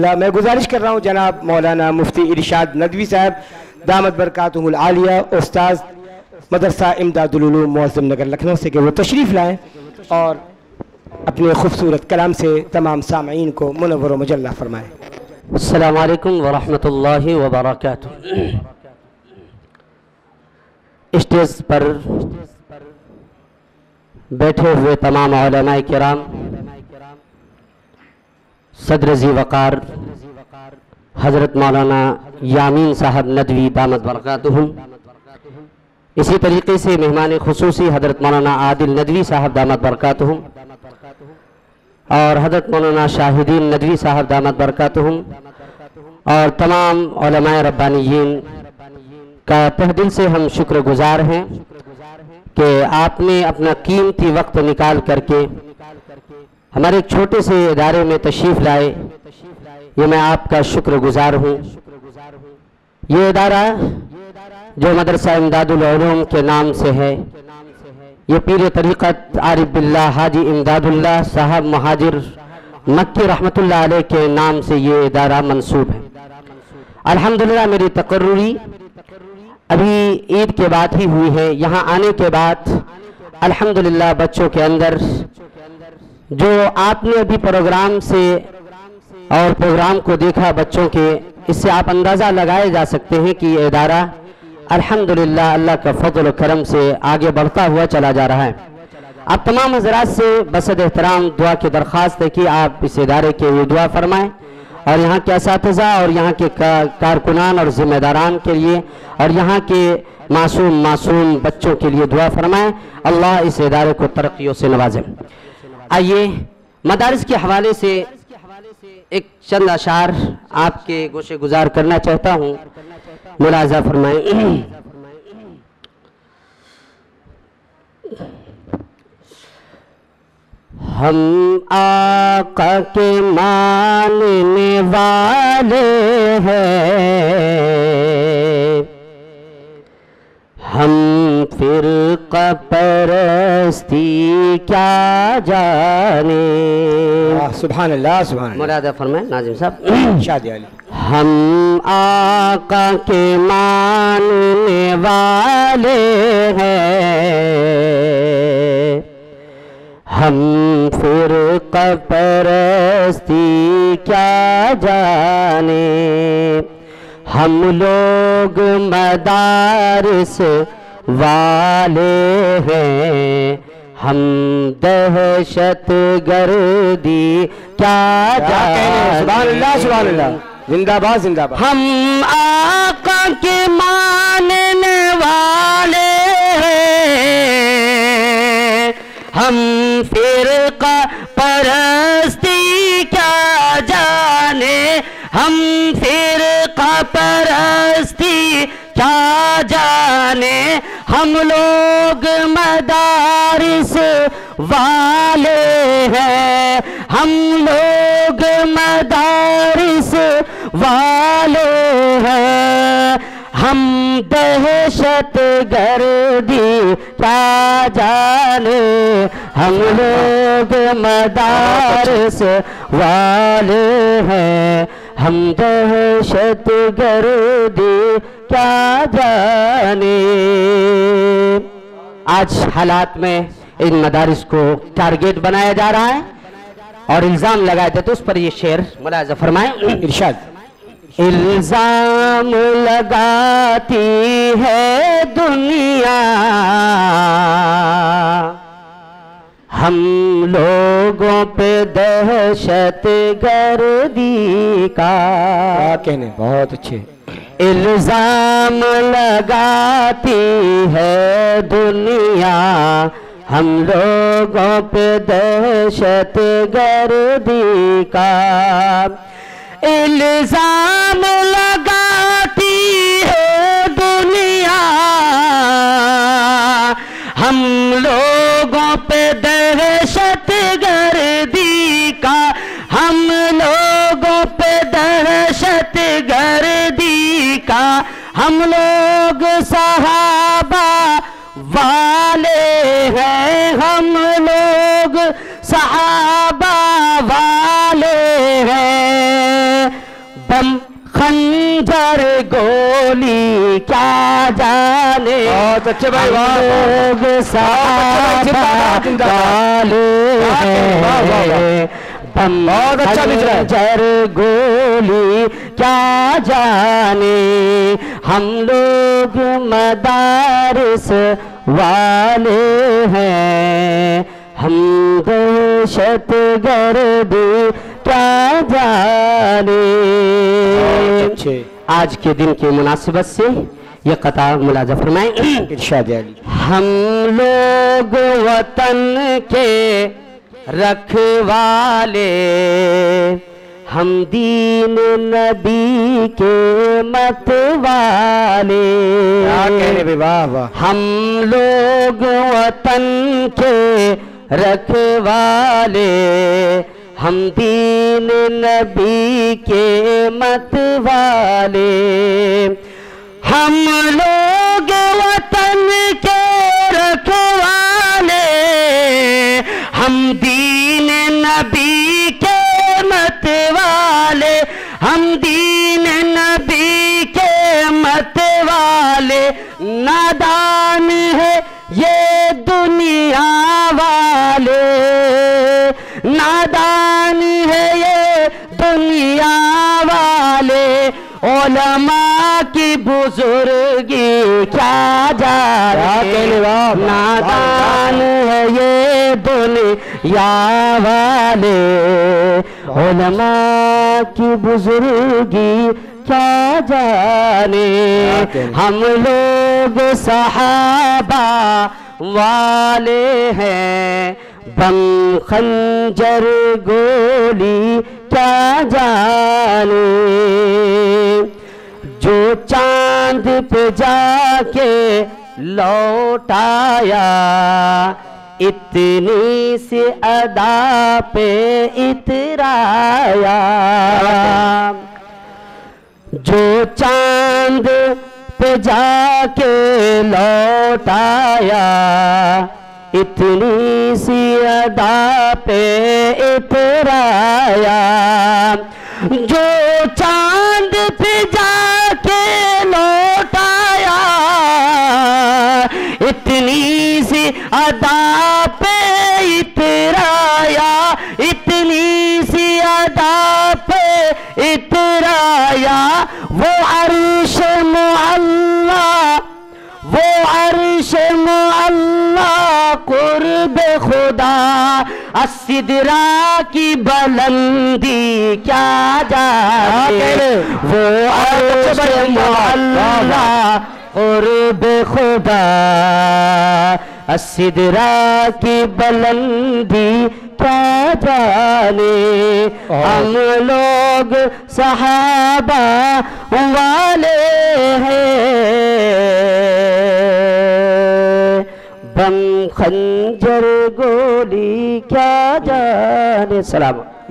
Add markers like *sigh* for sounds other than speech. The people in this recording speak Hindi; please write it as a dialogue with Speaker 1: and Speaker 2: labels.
Speaker 1: मैं गुजारिश कर रहा हूँ, जनाब मौलाना मुफ्ती इरशाद नदवी साहब, दामद बरकतुल आलिया, उस्ताद मदरसा इमदादुलूम मौज़म नगर लखनऊ से कि वो तशरीफ़ लाएँ और अपने खूबसूरत कलाम से तमाम सामीन को मुनवर मजल्ला फरमाएँ।
Speaker 2: अलैक्म वरहमतुल्लाहि वबरकातुहू स्टेज पर बैठे हुए तमाम कराम सदर जी वक़ार, हज़रत मौलाना यामीन साहब नदवी दामद बरकत इसी तरीके से मेहमान खसूसी हज़रत मौलाना आदिल नदवी साहब दामद बरकत और हज़रत मौलाना शाहिदीन नदवी साहब दामद बरकत और तमाम रब्बानीन का तह दिल से हम शुक्रगुजार हैं कि आपने अपना कीमती वक्त निकाल करके हमारे एक छोटे से इदारे में तशरीफ़ लाए। ये मैं आपका शुक्रगुजार हूँ। ये इदारा जो मदरसा इमदादुलूम के नाम से है। ये पीर तरीक़त आरिफ बिल्ला हाजी इमदादुल्ला साहब महाजिर मक्की रहमतुल्लाह अलैह के नाम से ये इदारा मंसूब है। अल्हम्दुलिल्लाह मेरी तकर्री अभी ईद के बाद ही हुई है। यहाँ आने के बाद अल्हम्दुलिल्लाह बच्चों के अंदर जो आपने अभी प्रोग्राम से और प्रोग्राम को देखा बच्चों के, इससे आप अंदाज़ा लगाए जा सकते हैं कि ये इदारा अल्हम्दुलिल्लाह अल्लाह का फजल करम से आगे बढ़ता हुआ चला जा रहा है। आप तमाम हजरात से बसद एहतराम दुआ की दरख्वास्त है कि आप इस इदारे के लिए दुआ फरमाएँ और यहाँ के इस और यहाँ के कारकुनान और ज़िम्मेदारान के लिए और यहाँ के मासूम मासूम बच्चों के लिए दुआ फरमाएँ। अल्लाह इस इदारे को तरक्कीों से नवाजें। आइए, मदारस के हवाले से एक चंद अशार आपके गोशे गुजार करना चाहता हूँ। मुलाजा फरमाए। हम आका के मानने वाले हैं। हम फिर परस्ती क्या जाने?
Speaker 1: सुबह अल्लाह सुबह
Speaker 2: मुरादा फरमाए नाजिम साहब। *clears throat*
Speaker 1: शादी
Speaker 2: हम आका के मानने वाले हैं। हम फिर परस्ती क्या जाने? हम लोग मदारस वाले हैं। हम दहशत गर्दी क्या
Speaker 1: जिंदाबाद जिंदाबाद।
Speaker 2: हम आका के मानने वाले हैं। हम फिर का परस्ती क्या जाने। हम फिर का परस्ती क्या जाने हम लोग मदारिस वाले हैं। हम लोग मदारिस वाले हैं। हम दहशत गर्दी क्या जाने। हम लोग मदारस वाले हैं। हम दहशत गर्दी क्या जाने? आज हालात में इन मदारिस को टारगेट बनाया जा रहा है और इल्ज़ाम लगाए थे तो उस पर ये शेर मुलाजा फरमाए। *clears throat*
Speaker 1: इरशाद।
Speaker 2: इल्ज़ाम लगाती है दुनिया। हम लोगों पे दहशत गर्दी का
Speaker 1: कहने बहुत अच्छे।
Speaker 2: इल्ज़ाम लगाती है दुनिया। हम लोगों पे दहशत गर्दी का। इल्ज़ाम लगाती सहाबा वाले हैं हम लोग। सहाबा वाले हैं। बम खंजर गोली क्या जाने?
Speaker 1: बहुत अच्छे भाई, वाह,
Speaker 2: लोग। वाले। हैं।
Speaker 1: बहुत अच्छा
Speaker 2: खंजर गोली क्या जाने? हम लोग मदारस वाले हैं। हम दहशत गर्द क्या जाने। आज के दिन की मुनासिबत से ये कता मुलाजा फरमाएँ
Speaker 1: इरशाद
Speaker 2: हम लोग वतन के रखवाले। हम दीन नबी के मत वाले।
Speaker 1: कहने वाह वाह।
Speaker 2: हम लोग वतन के रखवाले। हम दीन नबी के मत वाले। हम लोग हम दीन नबी के मत वाले नादान है ये दुनिया वाले। नादान है ये दुनिया वाले। ओलमा की बुजुर्गी क्या जा नादान है ये दुनिया वाले। ओलमा की बुजुर्गी क्या जाने? हम लोग सहाबा वाले हैं। बम खंजर गोली क्या जाने? जो चाँद पे जाके लौटाया इतनी सी अदा पे इतराया। जो चाँद पे जाके लौटाया, इतनी सी अदा पे इतराया। जो चाँद इतनी सी अदा पे इतराया इतनी सी अदा पे इतराया। वो अर्श मुअल्ला वो अर्श मुअल्ला कुर्ब खुदा असिदरा की बुलंदी क्या जाने वो अर्श मुअल्ला कुर्ब खुदा असिदरा की बुलंदी क्या जाने? हम लोग सहाबा वाले हैं। बम खंजर गोली क्या जाने? सलाम।